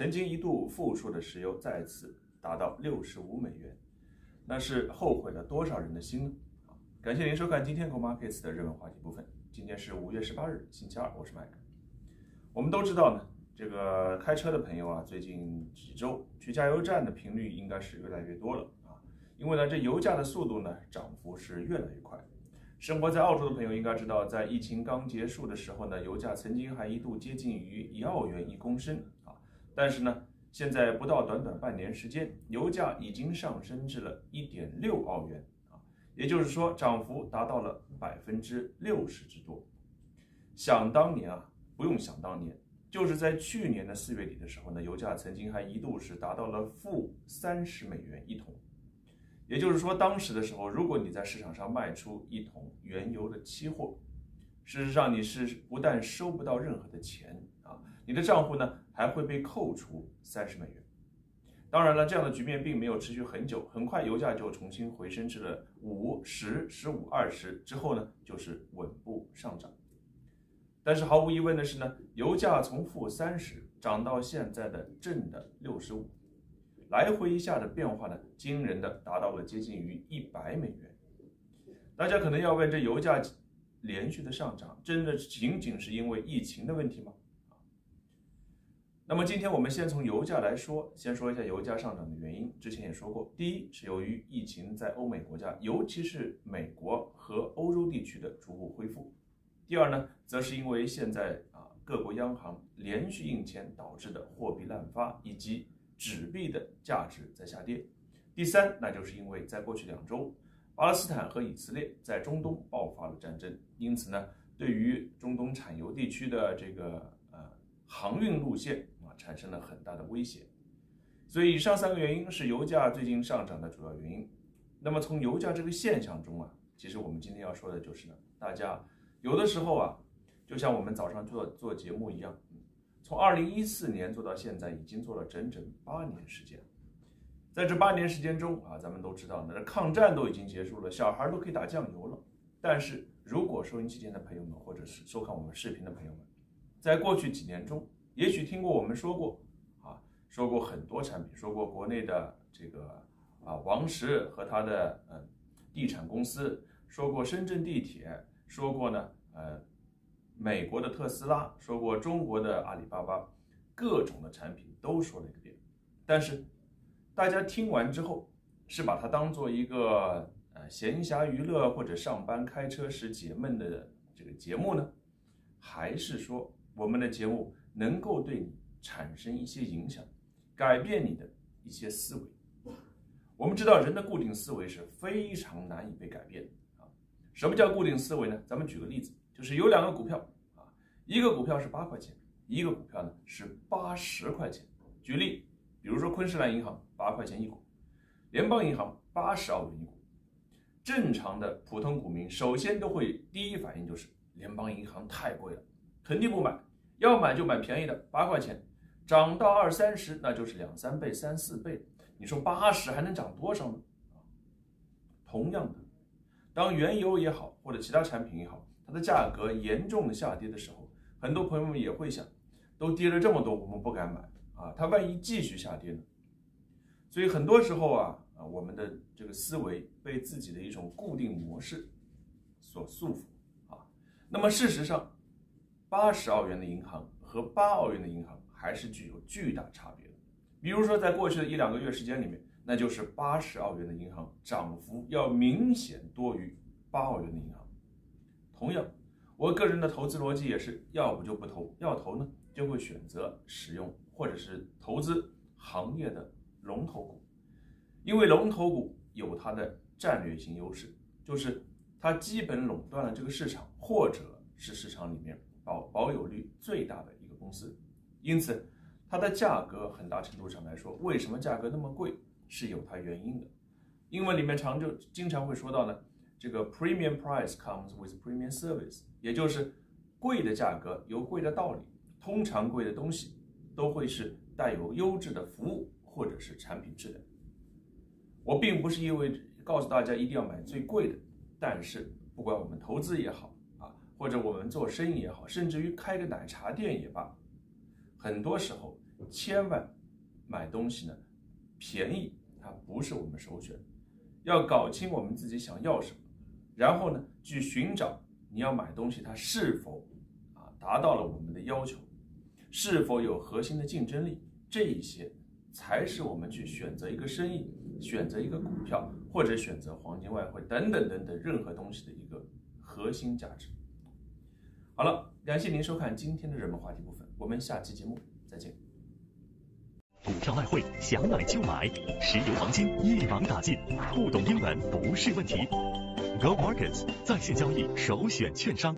曾经一度负数的石油再次达到六十五美元，那是后悔了多少人的心呢？感谢您收看今天 Go Markets 的热门话题部分。今天是五月十八日，星期二，我是麦克。我们都知道呢，这个开车的朋友啊，最近几周去加油站的频率应该是越来越多了啊，因为呢，这油价的速度呢，涨幅是越来越快。生活在澳洲的朋友应该知道，在疫情刚结束的时候呢，油价曾经还一度接近于一澳元一公升。但是呢，现在不到短短半年时间，油价已经上升至了一点六澳元啊，也就是说，涨幅达到了百分之六十之多。想当年啊，不用想当年，就是在去年的四月底的时候呢，油价曾经还一度是达到了负三十美元一桶。也就是说，当时的时候，如果你在市场上卖出一桶原油的期货，事实上你是不但收不到任何的钱啊，你的账户呢还会被扣除三十美元。当然了，这样的局面并没有持续很久，很快油价就重新回升至了五十、十五、二十之后呢，就是稳步上涨。但是毫无疑问的是呢，油价从负三十涨到现在的正的六十五。来回一下的变化呢，惊人的达到了接近于一百美元。大家可能要问，这油价连续的上涨，真的仅仅是因为疫情的问题吗？那么今天我们先从油价来说，先说一下油价上涨的原因。之前也说过，第一是由于疫情在欧美国家，尤其是美国和欧洲地区的逐步恢复；第二呢，则是因为现在啊各国央行连续印钱导致的货币滥发以及。纸币的价值在下跌。第三，那就是因为在过去两周，巴勒斯坦和以色列在中东爆发了战争，因此呢，对于中东产油地区的这个呃航运路线，产生了很大的威胁。所以，以上三个原因是油价最近上涨的主要原因。那么，从油价这个现象中啊，其实我们今天要说的就是呢，大家有的时候啊，就像我们早上做做节目一样。从二零一四年做到现在，已经做了整整八年时间。在这八年时间中啊，咱们都知道，那抗战都已经结束了，小孩都可以打酱油了。但是如果收音机前的朋友们，或者是收看我们视频的朋友们，在过去几年中，也许听过我们说过啊，说过很多产品，说过国内的这个啊王石和他的嗯地产公司，说过深圳地铁，说过呢呃。美国的特斯拉说过，中国的阿里巴巴，各种的产品都说了一遍。但是，大家听完之后，是把它当做一个呃闲暇娱乐或者上班开车时解闷的这个节目呢，还是说我们的节目能够对你产生一些影响，改变你的一些思维？我们知道人的固定思维是非常难以被改变的啊。什么叫固定思维呢？咱们举个例子。就是有两个股票啊，一个股票是八块钱，一个股票呢是八十块钱。举例，比如说昆士兰银行八块钱一股，联邦银行八十澳元一股。正常的普通股民首先都会第一反应就是联邦银行太贵了，肯定不买，要买就买便宜的八块钱，涨到二三十那就是两三倍、三四倍。你说八十还能涨多少呢？同样的，当原油也好或者其他产品也好。它的价格严重的下跌的时候，很多朋友们也会想，都跌了这么多，我们不敢买啊，它万一继续下跌呢？所以很多时候啊啊，我们的这个思维被自己的一种固定模式所束缚啊。那么事实上，八十澳元的银行和八澳元的银行还是具有巨大差别的。比如说，在过去的一两个月时间里面，那就是八十澳元的银行涨幅要明显多于八澳元的银行。同样，我个人的投资逻辑也是，要不就不投，要投呢就会选择使用或者是投资行业的龙头股，因为龙头股有它的战略性优势，就是它基本垄断了这个市场，或者是市场里面保保有率最大的一个公司，因此它的价格很大程度上来说，为什么价格那么贵是有它原因的，英文里面常就经常会说到呢。这个 premium price comes with premium service，也就是贵的价格有贵的道理。通常贵的东西都会是带有优质的服务或者是产品质量。我并不是意味着告诉大家一定要买最贵的，但是不管我们投资也好，或者我们做生意也好，甚至于开个奶茶店也罢，很多时候千万买东西呢，便宜它不是我们首选，要搞清我们自己想要什么，然后呢去寻找你要买东西它是否啊达到了我们的要求，是否有核心的竞争力，这一些才是我们去选择一个生意、选择一个股票或者选择黄金、外汇等等等等任何东西的一个核心价值。好了，感谢您收看今天的热门话题部分，我们下期节目再见。股票外汇想买就买，石油黄金一网打尽，不懂英文不是问题。Go Markets 在线交易首选券商。